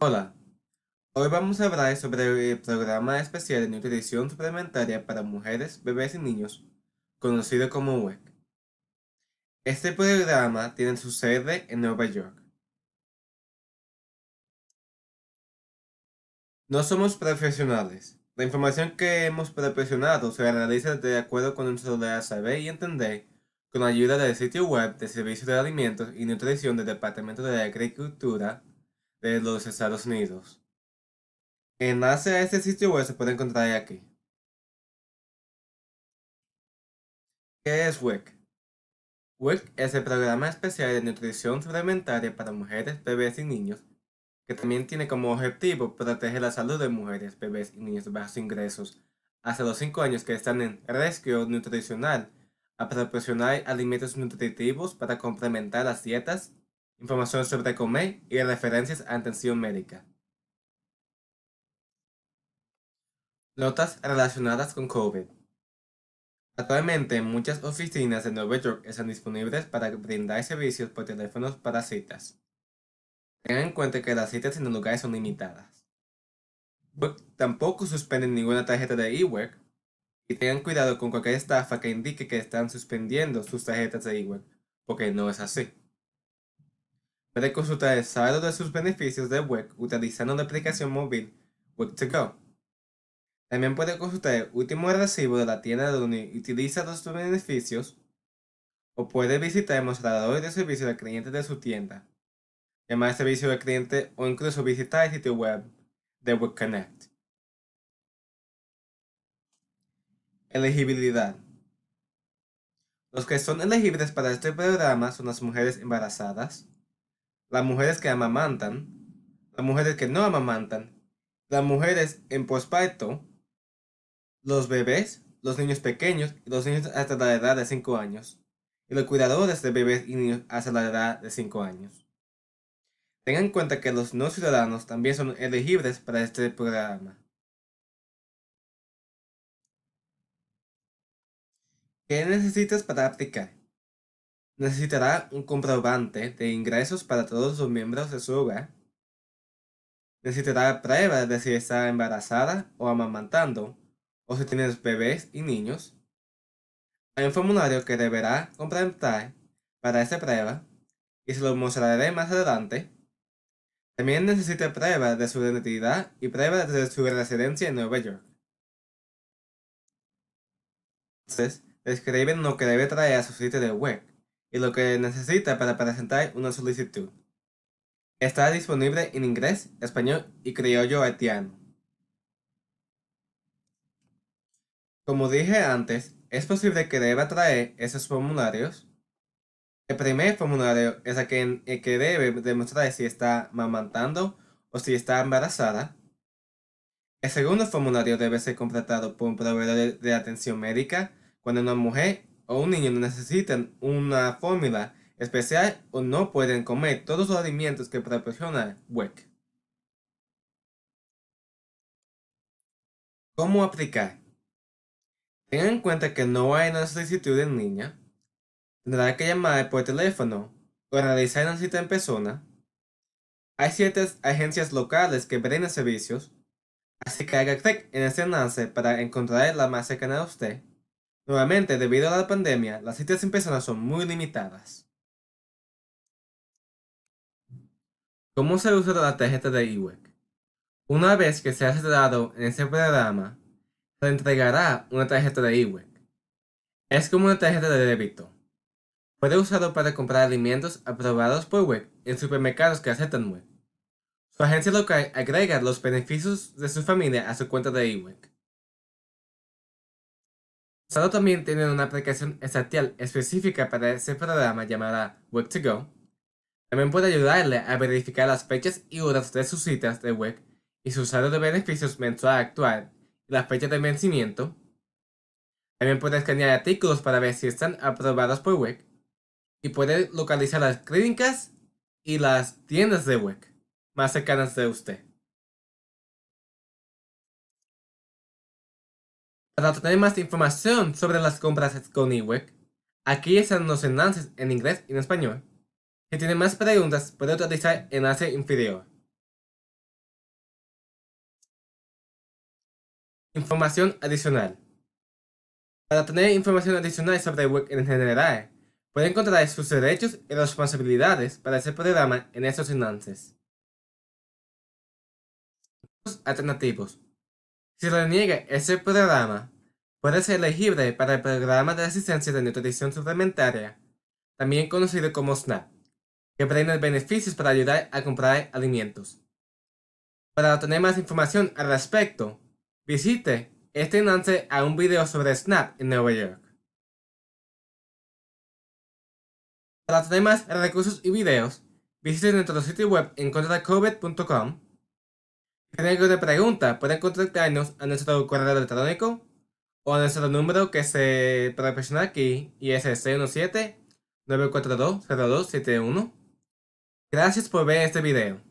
Hola, hoy vamos a hablar sobre el programa especial de nutrición suplementaria para mujeres, bebés y niños, conocido como WEC. Este programa tiene su sede en Nueva York. No somos profesionales. La información que hemos proporcionado se realiza de acuerdo con nuestro saber y entender con ayuda del sitio web del Servicio de Alimentos y Nutrición del Departamento de Agricultura de los Estados Unidos. Enlace a este sitio web se puede encontrar aquí. ¿Qué es WIC? WIC es el programa especial de nutrición suplementaria para mujeres, bebés y niños, que también tiene como objetivo proteger la salud de mujeres, bebés y niños de bajos ingresos hasta los 5 años que están en riesgo nutricional a proporcionar alimentos nutritivos para complementar las dietas información sobre comer y referencias a atención médica. Notas relacionadas con COVID. Actualmente, muchas oficinas de Nueva York están disponibles para brindar servicios por teléfonos para citas. Tengan en cuenta que las citas en los lugares son limitadas. Tampoco suspenden ninguna tarjeta de eWork y tengan cuidado con cualquier estafa que indique que están suspendiendo sus tarjetas de eWork, porque no es así. Puede consultar el saldo de sus beneficios de WEC utilizando la aplicación móvil WEC2Go. También puede consultar el último recibo de la tienda donde utiliza los beneficios o puede visitar el mostrador de servicio al cliente de su tienda, llamar servicio al cliente o incluso visitar el sitio web de WEC Connect. Elegibilidad. Los que son elegibles para este programa son las mujeres embarazadas, las mujeres que amamantan, las mujeres que no amamantan, las mujeres en posparto, los bebés, los niños pequeños y los niños hasta la edad de 5 años, y los cuidadores de bebés y niños hasta la edad de 5 años. Tengan en cuenta que los no ciudadanos también son elegibles para este programa. ¿Qué necesitas para aplicar? Necesitará un comprobante de ingresos para todos los miembros de su hogar. Necesitará pruebas de si está embarazada o amamantando, o si tiene bebés y niños. Hay un formulario que deberá completar para esta prueba y se lo mostraré más adelante. También necesita pruebas de su identidad y pruebas de su residencia en Nueva York. Entonces, describen lo que debe traer a su sitio de web y lo que necesita para presentar una solicitud. Está disponible en inglés, español y criollo haitiano. Como dije antes, es posible que deba traer esos formularios. El primer formulario es aquel que debe demostrar si está mamantando o si está embarazada. El segundo formulario debe ser completado por un proveedor de atención médica cuando una mujer o un niño necesitan una fórmula especial o no pueden comer todos los alimentos que proporciona WEC. ¿Cómo aplicar? Tengan en cuenta que no hay una solicitud en línea. Tendrá que llamar por teléfono o realizar una cita en persona. Hay ciertas agencias locales que brindan servicios, así que haga clic en este enlace para encontrar la más cercana a usted. Nuevamente, debido a la pandemia, las citas en persona son muy limitadas. ¿Cómo se usa la tarjeta de IWEC? Una vez que se ha dado en este programa, se entregará una tarjeta de IWEC. Es como una tarjeta de débito. Puede usarlo para comprar alimentos aprobados por WEC en supermercados que aceptan WEC. Su agencia local agrega los beneficios de su familia a su cuenta de IWEC. Solo también tiene una aplicación estatal específica para ese programa llamada WEC2Go. También puede ayudarle a verificar las fechas y horas de sus citas de WEC y su saldo de beneficios mensual actual y la fecha de vencimiento. También puede escanear artículos para ver si están aprobados por WEC y puede localizar las clínicas y las tiendas de WEC más cercanas de usted. Para obtener más información sobre las compras con eWork, aquí están los enlaces en inglés y en español. Si tiene más preguntas, puede utilizar el enlace inferior. Información adicional. Para obtener información adicional sobre eWork en general, puede encontrar sus derechos y responsabilidades para ese programa en estos enlaces. Alternativos. Si le niega ese programa, puede ser elegible para el programa de asistencia de nutrición suplementaria, también conocido como SNAP, que brinda beneficios para ayudar a comprar alimentos. Para obtener más información al respecto, visite este enlace a un video sobre Snap en Nueva York. Para obtener más recursos y videos, visite nuestro sitio web en contracovid.com. Tienen alguna pregunta, pueden contactarnos a nuestro correo electrónico o a nuestro número que se proporciona aquí y es el 617 942 0271. Gracias por ver este video.